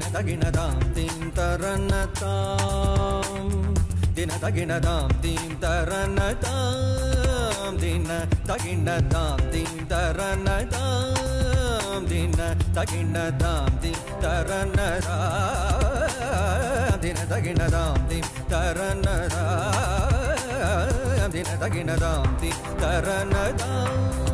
ದಿನದಗಿಣದಾಂ ತೀಂ ತರನತಾಂ ದಿನದಗಿಣದಾಂ ತೀಂ ತರನತಾಂ ದಿನದಗಿಣದಾಂ ತೀಂ ತರನತಾಂ ದಿನದಗಿಣದಾಂ ತೀಂ ತರನರಾ ದಿನದಗಿಣದಾಂ ತೀಂ ತರನರಾ ದಿನದಗಿಣದಾಂ ತೀಂ ತರನದಾಂ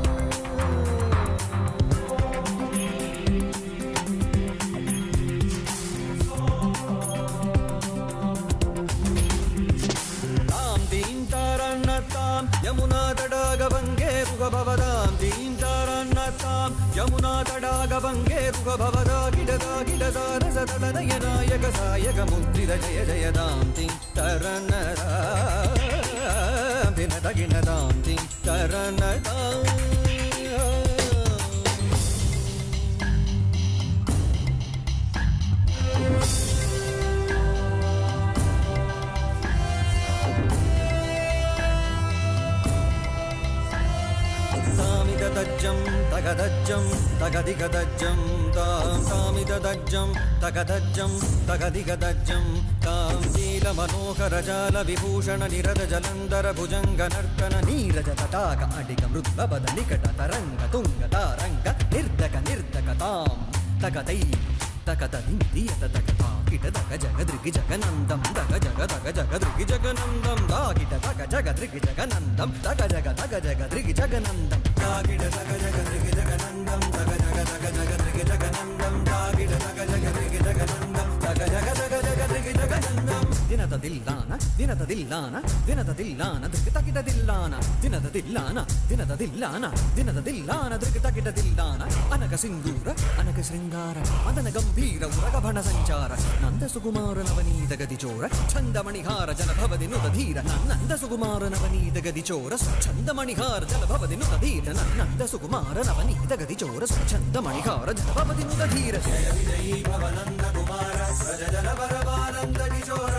तडागभङ्गे पुगभवदां ती यमुना तडागभङ्गे पुगभवदा किटदा किटदा रसतटदयनायक सायकमुद्विरजय जयदानद किणदां तरणदा दज्जं तगदज्जं तगदिगदज्जं तां तामिददज्जं तगदज्जं तगदिगदज्जं तां नीलमनोहरजालविभूषणनिरदजलन्धरभुजङ्गनर्तन नर्तन नीलज तटाक अटिक वृद्धपद निर्दक निर्दकतां तगदै జలంధర భుజంగ నర్తన నీరజ తటాక అడిగ మృద్భవద నికట తరంగ తుంగ తారంగ నిర్దక నిర్దక తాం తగదై తగద నియత తగతా కిట దగ జగ దృగి జగనందం దగ జగ దగ జగ దృగి జగనందం దాగిట దగ జగ దృగి జగనందం దగ జగ దగ జగ దృగి జగనందం దాగిట దగ జగ దృగి జగనందం దగ జగ దగ జగ దృగి జగనందం దాగిట దగ జగ దృగి జగనందం దగ జగ దగ జగ దృగి జగనందం ದಿನದ ದಿಲ್ಲಾನ ದಿನದ ದಿಲ್ಲಾನ ದಿನದ ದಿಲ್ಲಾನ ದೃಗಿತ ಗಿಡದಿಲ್ಲಾನ ದಿನದ ದಿಲ್ಲಾನ ದಿನದ ದಿಲ್ಲಾನ ದಿನದ ದಿಲ್ಲಾನ ದೃಗಿತ ಗಿಡದಿಲ್ಲಾನ ಅನಕ ಸಿಂಧೂರ ಅನಕ ಶೃಂಗಾರ ಮದನ ಗಂಭೀರ ಉರಗಭಣ ಸಂಚಾರ ನಂದ ಸುಕುಮಾರ ನವನೀತ ಗದಿಚೋರ ಛಂದ ಮಣಿಹಾರ ಜನಭವದಿ ನುತಧೀರ ನಂದ ಸುಕುಮಾರ ನವನೀತ ಗದಿಚೋರ ಛಂದ ಮಣಿಹಾರ ಜಲಭವದಿ ನುತಧೀರ ನಂದ ಸುಕುಮಾರ ನವನೀತ ಗದಿಚೋರ ಛಂದ ಮಣಿಹಾರ ಜನಭವದಿ ನುತಧೀರ ಜಯ ವಿಜಯೀ ಭವನಂದ ಕುಮಾರ ಪ್ರಜ ಜನ ಪರಮಾನಂದ ಕಿಶೋರ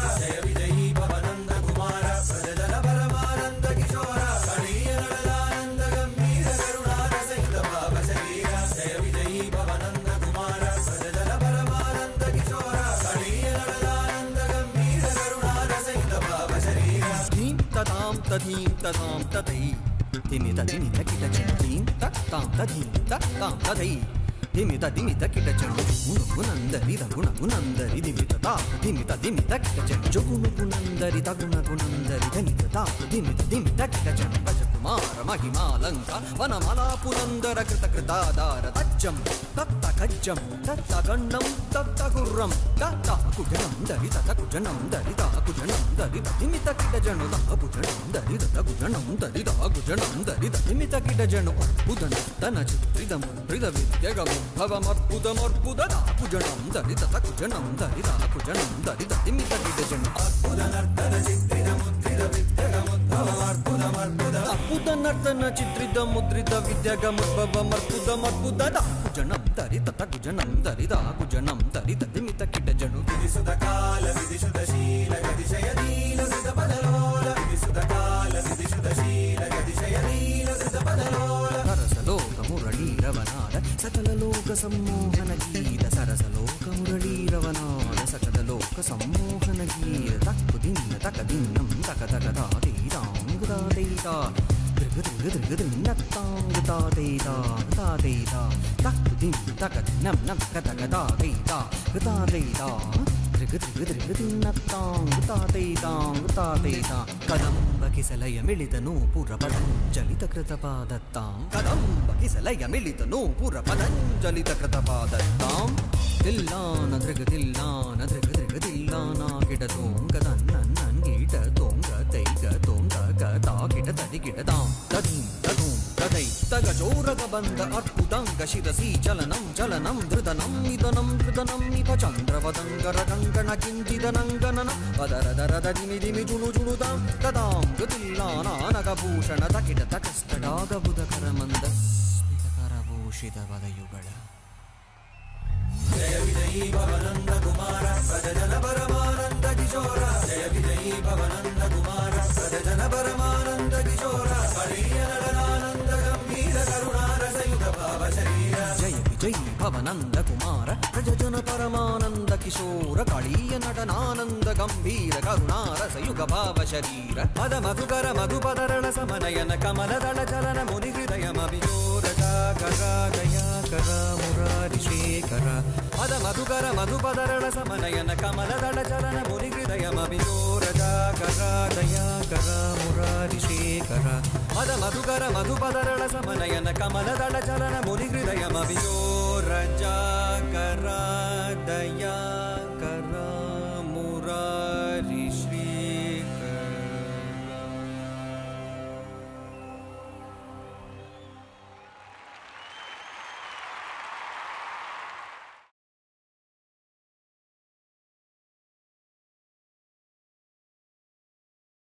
తధీం తదాం తదై తిమిత దిమిత కిట ధీం తత్తాం తధీం తత్తాం తదై దిమిత దిమిత కిట చెడు గుణగునందరి గుణగునందరి దిమిత తా దిమిత దిమిత కిట చెడు గుణగునందరి తగుణగునందరి ధనిత తా దిమిత దిమిత కిట చెడు భజకుమార మహిమాలంక వనమలాపులందర కృత కృతాదార తజ్జం తత్త కజ్జం తత్త గండం తత్త గుర్రం తత్త కుజనం దరి తత కుజనం దరి తా కుజనం దరి దిమిత కిట జను దా కుజనం దరి తత కుజనం దరి దా కుజనం దరి దిమిత కిట జను అద్భుతన తన చిత్రిదము హృద విద్యగము భవమద్భుతమర్భుత దా కుజనం దరి తత కుజనం దరి దా కుజనం దరి దిమిత కిట జను అద్భుత నర్తన చిత్రిదముద్రిత అద్భుత నర్తన చిత్రిత ముద్రిత విద్యగముద్భవమర్భుతమర్భుత దా కుజనం దరి తత కుజనం దరి దా కుజనం దిమిత కిట జను విధిసుత కాల విధిసుత శీల గతిశయ దీన సుత పదలోల విధిసుత కాల విధిసుత శీల గతిశయ దీన సుత పదలోల రసలోకము మురళీరవనాద సకలలోక సమ్మోహన గీత సరసలోక మురళీరవనాద సకల లోక సమ్మోహన గీత తక్కు దిన్న తక దిన్నం తక తక తాతైతాంగుదాతైతా దృగ దృగ దృగ దిన్నత్తాంగుదా తేతా తా తక్కు దిన్ తక దిన్నం నం తక తక తాతీతా ಕದಂಬಕಿಸಲಯಮಿಳಿದನು ಪುರಪದಂಜಲಿತಕೃತಪಾದತ್ತಾಂ ಕದಂಬಕಿಸಲಯಮಿಳಿದನು ಪುರಪದಂಜಲಿತಕೃತಪಾದತ್ತಾಂ ತಿಲ್ಲಾನ ದೃಗತಿಲ್ಲಾನ బంద అర్పుదాంగ శిరసి చలనం చలనం ధృదనం నిధనం ధృదనం నిప చంద్రవదంగర కంకణ కించిదనంగనన పదరదరద దిమి దిమి జును జునుదాం తదాం గతిల్లానానగభూషణ తకిట తటస్థడాగబుధకర మంద స్మితకరభూషిత వదయుగళ జయ విజయీ భవనంద కుమార ప్రజన పరమానంద కిశోర జయ విజయీ భవనంద కుమార ಭವನಂದ ಕುಮಾರ ಪ್ರಜಜನ ಪರಮಾನಂದ ಕಿಶೋರ ಕಳೀಯ ನಟನಾನಂದ ಗಂಭೀರ ಕರುಣಾರಸಯುಗ ಭಾವ ಶರೀರ ಪದ ಮಧುಕರ ಮಧುಪದರಣ ಸಮನಯನ ಕಮಲದಳ ಚಲನ ಮುನಿ ಹೃದಯ ಮಭಿಜೋರ ಗಯಾಕರ ಮುರಾರಿ ಶೇಖರ ಪದ ಮಧುಕರ ಮಧುಪದರಣ ಸಮನಯನ ಕಮಲದಳ ಚಲನ ಮುನಿ ಹೃದಯ ಮಭಿಜೋರ ಗಯಾಕರ ಮುರಾರಿ ಶೇಖರ ಪದ ಮಧುಕರ ಮಧುಪದರಣ ಸಮನಯನ ಕಮಲದಳ ಚಲನ ಮುನಿ ಹೃದಯ ಮಭಿಜೋರ